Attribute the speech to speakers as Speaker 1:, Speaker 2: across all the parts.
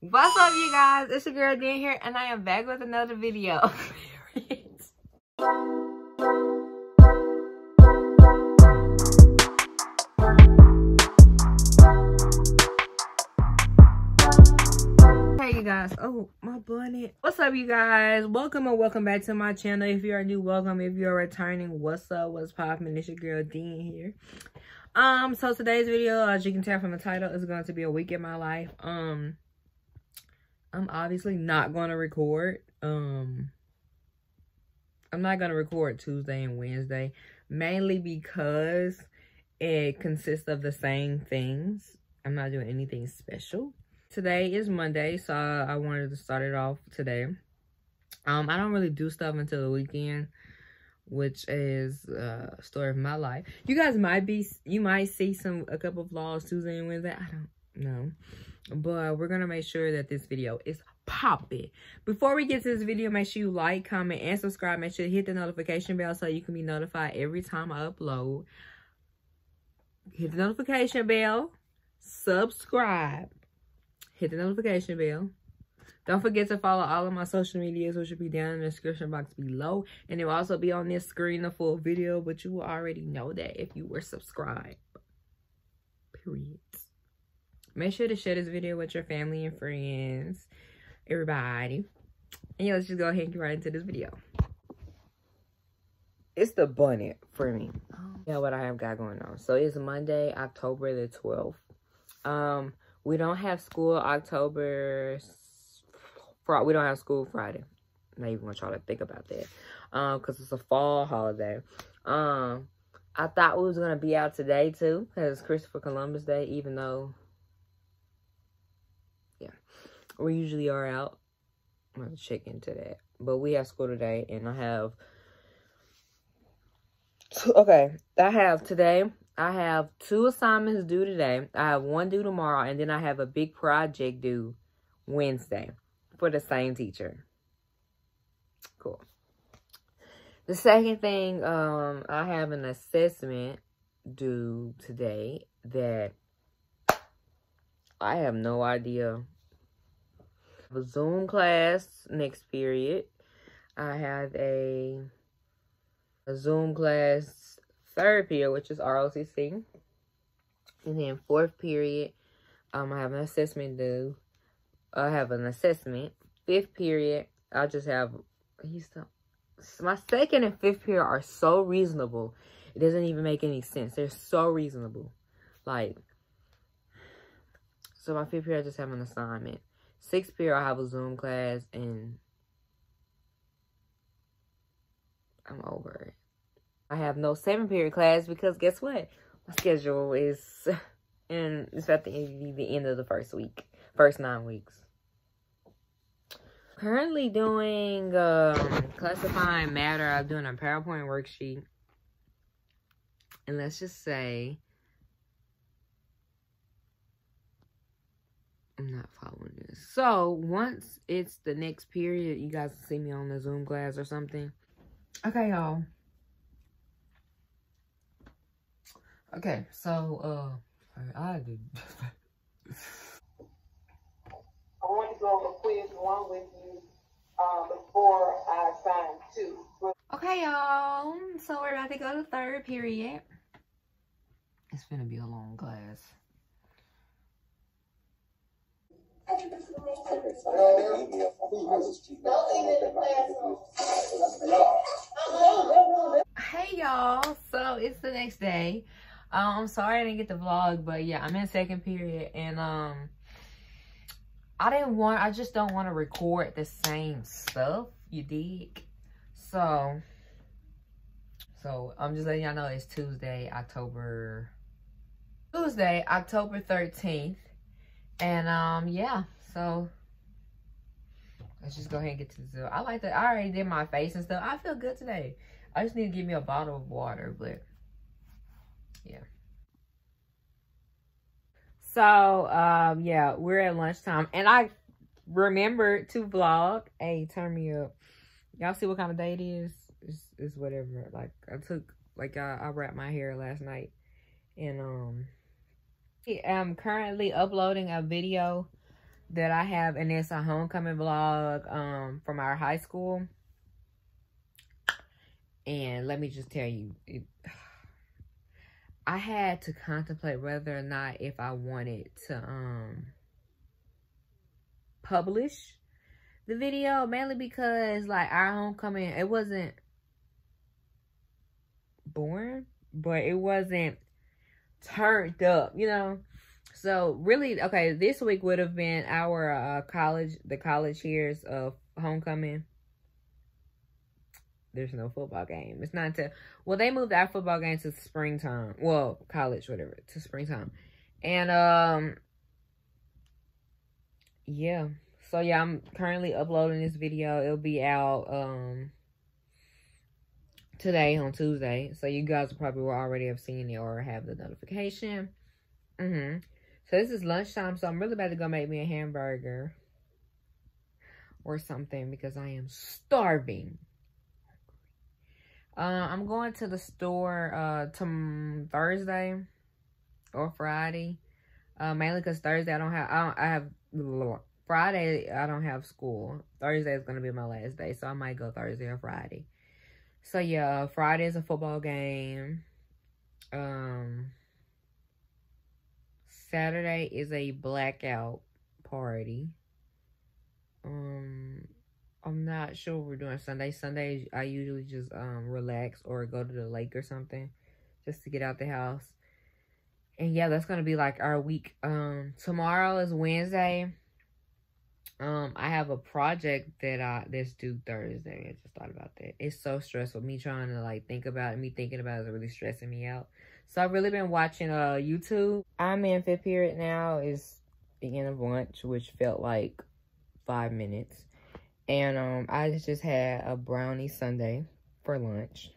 Speaker 1: What's up, you guys? It's your girl, Denim here, and I am back with another video. hey, you guys. Oh, my bunny. What's up, you guys? Welcome or welcome back to my channel. If you are new, welcome. If you're returning, what's up? What's poppin'? It's your girl, Denim here. Um, so today's video, as you can tell from the title, is going to be a week in my life. Um, I'm obviously not going to record. Um, I'm not going to record Tuesday and Wednesday, mainly because it consists of the same things. I'm not doing anything special. Today is Monday, so I wanted to start it off today. Um, I don't really do stuff until the weekend, which is a uh, story of my life. You guys might be, you might see some, a couple vlogs Tuesday and Wednesday. I don't know but we're gonna make sure that this video is popping before we get to this video make sure you like comment and subscribe make sure you hit the notification bell so you can be notified every time i upload hit the notification bell subscribe hit the notification bell don't forget to follow all of my social medias, which will be down in the description box below. And it will also be on this screen, the full video, but you will already know that if you were subscribed. Period. Make sure to share this video with your family and friends, everybody. And yeah, let's just go ahead and get right into this video. It's the bunny for me. Oh. Yeah, what I have got going on. So it's Monday, October the 12th. Um, we don't have school October, we don't have school Friday. I'm not even gonna try to think about that. Um, cause it's a fall holiday. Um, I thought we was gonna be out today too, cause it's Christopher Columbus Day, even though we usually are out. I'm to check into that. But we have school today, and I have... Okay, I have today, I have two assignments due today. I have one due tomorrow, and then I have a big project due Wednesday for the same teacher. Cool. The second thing, um, I have an assessment due today that I have no idea a Zoom class next period. I have a, a Zoom class third period, which is ROTC. And then fourth period, um, I have an assessment due. I have an assessment. Fifth period, I just have, he's the, my second and fifth period are so reasonable. It doesn't even make any sense. They're so reasonable. Like, so my fifth period, I just have an assignment. Sixth period, I have a Zoom class, and I'm over it. I have no seventh period class because guess what? My schedule is, and it's at the, the end of the first week, first nine weeks. Currently doing um, classifying matter. I'm doing a PowerPoint worksheet. And let's just say I'm not following this. So once it's the next period, you guys see me on the Zoom class or something. Okay, y'all. Okay, so uh I did
Speaker 2: I want to go over quiz one with you uh, before I sign two.
Speaker 1: Okay, y'all. So we're about to go to third period. It's gonna be a long class. Hey y'all, so it's the next day. Um, I'm sorry I didn't get the vlog, but yeah, I'm in second period and um, I didn't want, I just don't want to record the same stuff, you dig? So, so I'm just letting y'all know it's Tuesday, October, Tuesday, October 13th. And um, yeah, so let's just go ahead and get to the zoo. I like that. I already did my face and stuff. I feel good today. I just need to give me a bottle of water, but yeah. So, um, yeah, we're at lunchtime. And I remember to vlog. Hey, turn me up. Y'all see what kind of day it is? It's, it's whatever. Like, I took, like, I, I wrapped my hair last night. And, um, I'm currently uploading a video that I have, and it's a homecoming vlog um, from our high school. And let me just tell you, it, I had to contemplate whether or not if I wanted to um, publish the video, mainly because like our homecoming, it wasn't boring, but it wasn't turned up, you know. So really, okay, this week would have been our uh, college, the college years of homecoming. There's no football game. It's not until well they moved our football game to springtime. Well, college, whatever, to springtime, and um, yeah. So yeah, I'm currently uploading this video. It'll be out um today on Tuesday. So you guys probably will already have seen it or have the notification. Mm-hmm. So this is lunchtime. So I'm really about to go make me a hamburger or something because I am starving. Uh, I'm going to the store uh to Thursday or Friday. Uh, mainly because Thursday I don't have I, don't, I have Friday I don't have school. Thursday is gonna be my last day, so I might go Thursday or Friday. So yeah, Friday is a football game. Um Saturday is a blackout party. Um I'm not sure what we're doing Sunday. Sunday I usually just um relax or go to the lake or something just to get out the house. And yeah, that's gonna be like our week. Um tomorrow is Wednesday. Um, I have a project that I that's due Thursday. I just thought about that. It's so stressful. Me trying to like think about it, me thinking about it is really stressing me out. So I've really been watching uh YouTube. I'm in fifth period now. It's the end of lunch, which felt like five minutes. And um I just had a brownie Sunday for lunch.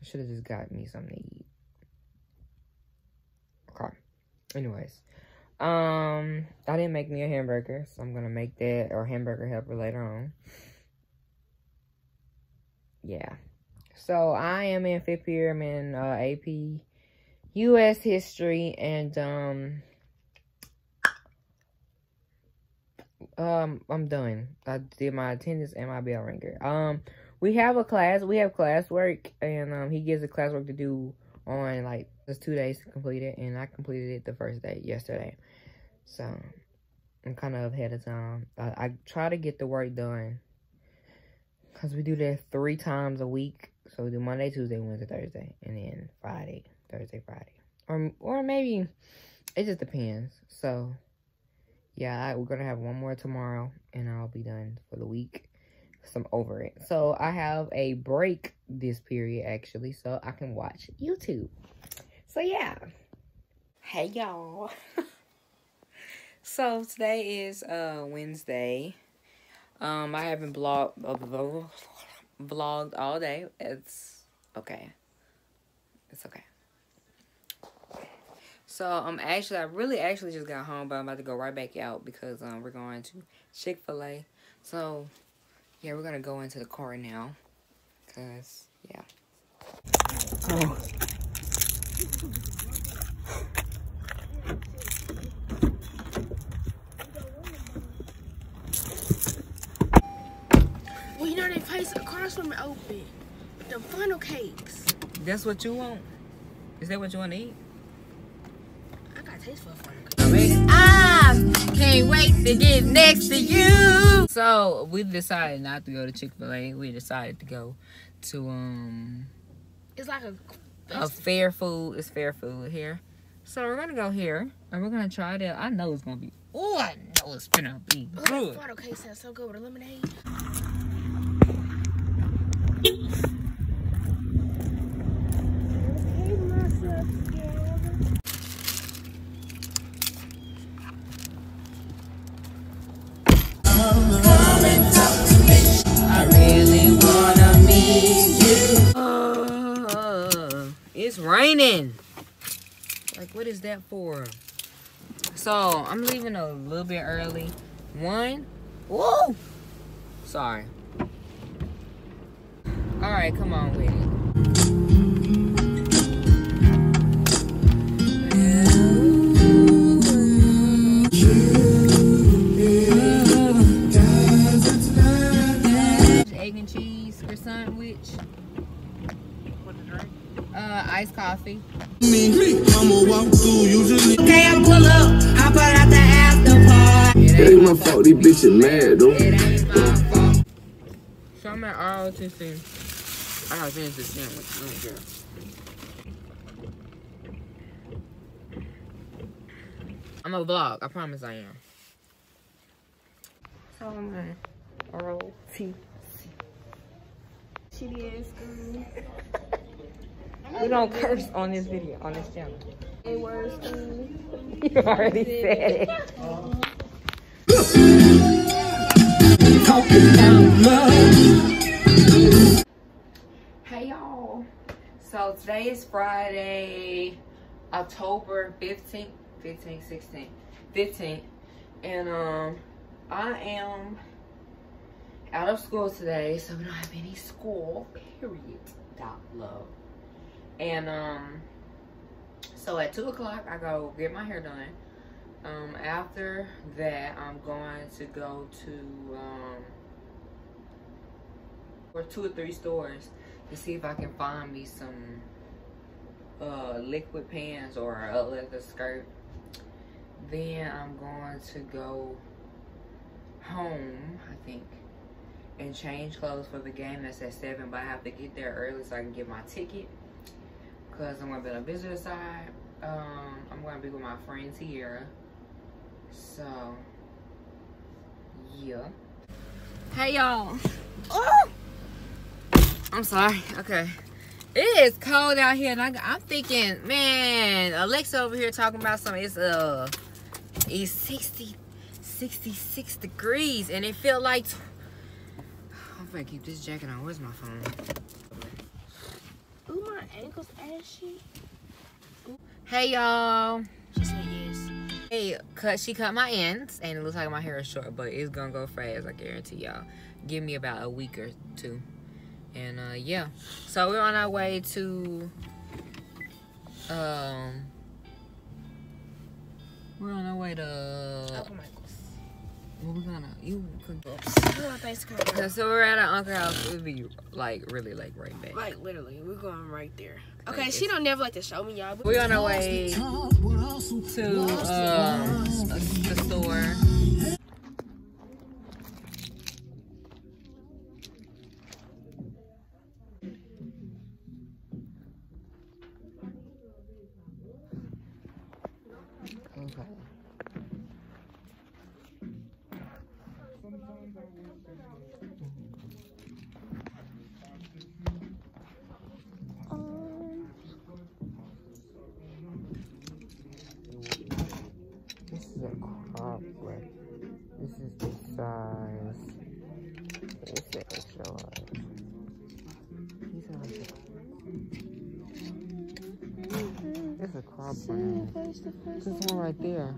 Speaker 1: I Should have just got me something to eat. Okay. Anyways. Um, I didn't make me a hamburger, so I'm gonna make that or hamburger helper later on. Yeah. So I am in fifth year. I'm in uh, AP U.S. history, and um, um, I'm done. I did my attendance and my bell ringer. Um, we have a class. We have classwork, and um, he gives a classwork to do on like just two days to complete it, and I completed it the first day yesterday. So I'm kind of ahead of time. I, I try to get the work done because we do that three times a week. So we do Monday, Tuesday, Wednesday, Thursday, and then Friday, Thursday, Friday, or or maybe it just depends. So yeah, I, we're gonna have one more tomorrow, and I'll be done for the week. Cause I'm over it. So I have a break this period actually, so I can watch YouTube. So yeah. Hey y'all. So today is uh Wednesday. Um, I haven't blogged uh, vlogged all day. It's okay. It's okay. So um actually I really actually just got home, but I'm about to go right back out because um we're going to Chick Fil A. So yeah, we're gonna go into the car now, cause yeah. Oh.
Speaker 3: Place across from it open. The funnel cakes.
Speaker 1: That's what you want? Is that what you want to eat?
Speaker 3: I got taste for a funnel cake. I
Speaker 1: can't wait to get next to you. So we decided not to go to Chick-fil-A. We decided to go to um
Speaker 3: It's like a
Speaker 1: a fair food. It's fair food here. So we're gonna go here and we're gonna try it out. I know it's gonna be oh I know it's gonna be good.
Speaker 3: Oh, funnel cake sounds so good with lemonade.
Speaker 1: Uh, it's raining. Like, what is that for? So, I'm leaving a little bit early. One. Whoa! Sorry. All right, come on with it. Egg
Speaker 4: and cheese croissant, which? Uh, iced coffee.
Speaker 3: Okay, I pull up. I Hop out the after party.
Speaker 1: It
Speaker 4: ain't my fault. These bitches mad, though.
Speaker 1: It ain't my fault. So I'm at ROTC. I gotta finish this sandwich. I don't care. I'm a vlog. I promise I am. So I'm at ROTC. Shitty ass school. We don't curse on this video, on this channel. A word school. You already said it.
Speaker 4: Talking down love.
Speaker 1: So today is Friday, October 15th, 15th, 16th, 15th. And um I am out of school today, so we don't have any school, period. Dot love. And um so at two o'clock I go get my hair done. Um after that I'm going to go to um or two or three stores to see if I can find me some uh, liquid pants or a leather skirt. Then I'm going to go home, I think, and change clothes for the game that's at 7. But I have to get there early so I can get my ticket because I'm going to be on the visitor side. Um, I'm going to be with my friend Tierra. So, yeah. Hey, y'all. Oh! I'm sorry. Okay. It is cold out here, and I, I'm thinking, man, Alexa over here talking about something. It's uh, it's 60, 66 degrees, and it felt like. I'm gonna keep this jacket on. Where's my phone?
Speaker 3: Ooh, my ankles ashy.
Speaker 1: Hey y'all.
Speaker 3: She said yes.
Speaker 1: Hey, cut. She cut my ends, and it looks like my hair is short, but it's gonna go fast. I guarantee y'all. Give me about a week or two. And uh yeah. So we're on our way to um we're on our way to
Speaker 3: Uncle Michael's.
Speaker 1: what we gonna you could
Speaker 3: Oh, thanks, Carl.
Speaker 1: yeah, so we're at our uncle house. It'd be like really like right back.
Speaker 3: Like literally, we're going right there. Okay,
Speaker 1: Like,
Speaker 3: she don't never like to show me y'all.
Speaker 1: We're on our way to um the store. Okay. This is a crop like this is the size. It's the extra large. These are like a, it's a crop one. This right there.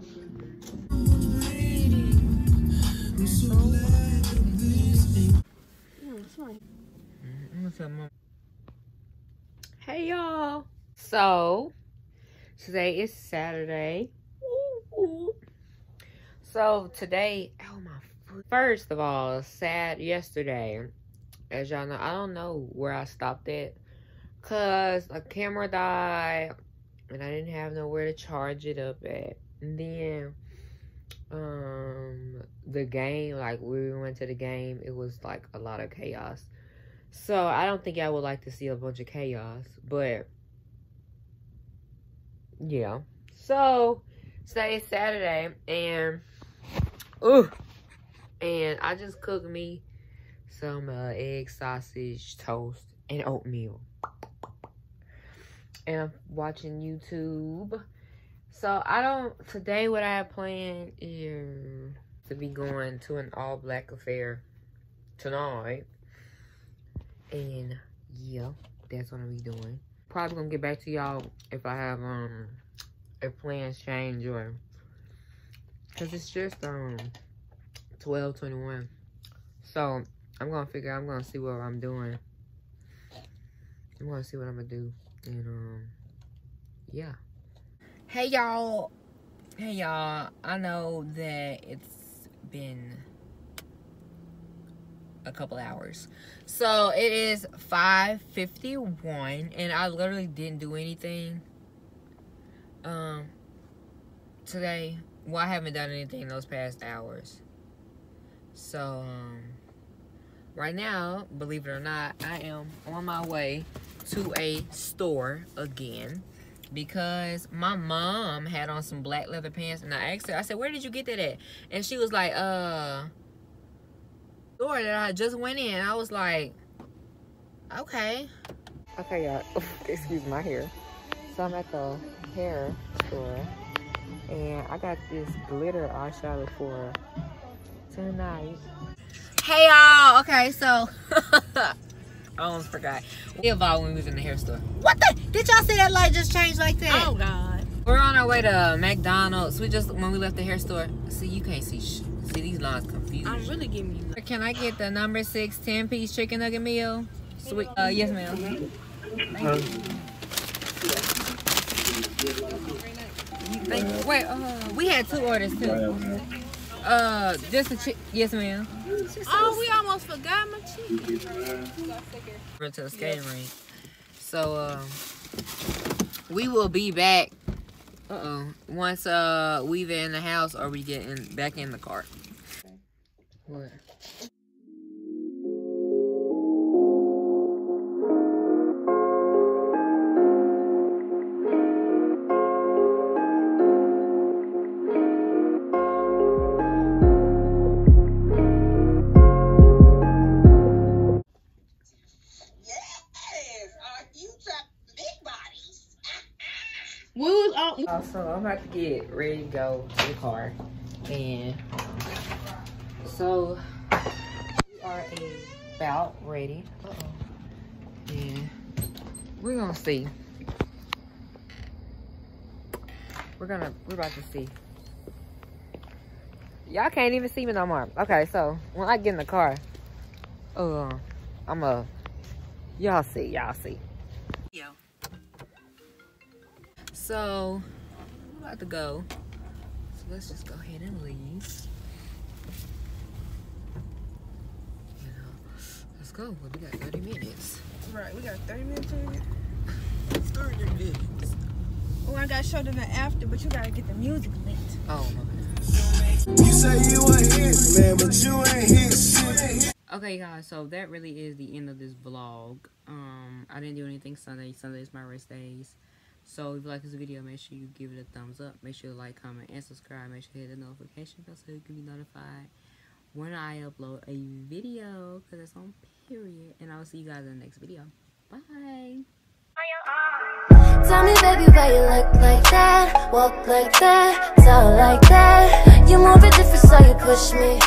Speaker 1: Hey y'all. So today is Saturday. So today, oh my. First of all, sad yesterday. As y'all know, I don't know where I stopped at. Cause a camera died and I didn't have nowhere to charge it up at. And then um the game, like we went to the game, it was like a lot of chaos. So I don't think I would like to see a bunch of chaos, but yeah. So today is Saturday, and ooh, and I just cooked me some uh, egg, sausage, toast, and oatmeal. And I'm watching YouTube. So I don't. Today, what I have planned is to be going to an all black affair tonight. And yeah, that's what I'm be doing. Probably gonna get back to y'all if I have um if plans change or cause it's just um twelve twenty one. So I'm gonna figure. I'm gonna see what I'm doing. I'm gonna see what I'm gonna do, and um yeah. Hey y'all. Hey y'all. I know that it's been a couple hours. So it is 5:51, and I literally didn't do anything. Um, today. Well, I haven't done anything those past hours. So um, right now, believe it or not, I am on my way to a store again because my mom had on some black leather pants and I asked her, I said, where did you get that at? And she was like, uh, store that I just went in. I was like, okay. Okay, y'all, excuse my hair. So I'm at the hair store and I got this glitter eyeshadow for tonight. Hey y'all, okay, so I almost forgot. We evolved when we was in the hair store. What the? Did y'all see that light just change like that?
Speaker 3: Oh God.
Speaker 1: We're on our way to McDonald's. We just when we left the hair store. See, you can't see. Sh- see these lines confused.
Speaker 3: I'm really giving you.
Speaker 1: Can I get the number six 10 piece chicken nugget meal? Sweet. Uh, yes, ma'am. Thank you. Wait, uh, we had two orders too. Uh, just a chick. Yes, ma'am.
Speaker 3: Oh, we almost forgot my chicken.
Speaker 1: Over to the skating rink. So, uh, we will be back. Uh oh. Once uh we've in the house or we get in back in the car. What? So I'm about to get ready to go to the car. And so we are about ready. Uh-oh. And we're gonna see. We're gonna we're about to see. Y'all can't even see me no more. Okay, so when I get in the car, uh I'm a y'all see, y'all see.
Speaker 3: Yo.
Speaker 1: So, I'm about to go. So let's just go ahead and leave. You know, let's go. Well, we got 30 minutes.
Speaker 3: Right, we got 30 minutes in it.
Speaker 1: 30 minutes.
Speaker 3: Oh, I got show them the after, but you gotta get the music lit.
Speaker 1: Oh, my bad.
Speaker 4: You say you a hit, man, but you ain't hit shit.
Speaker 1: Okay, guys, so that really is the end of this vlog. Um, I didn't do anything Sunday. Sunday is my rest days. So if you like this video, make sure you give it a thumbs up. Make sure you like, comment, and subscribe. Make sure you hit the notification bell so you can be notified when I upload a video. Because it's on period. And I'll see you guys in the next video. Bye.
Speaker 5: Tell me, baby, why you look like that? Walk like that, talk like that. You move it different, so you push me.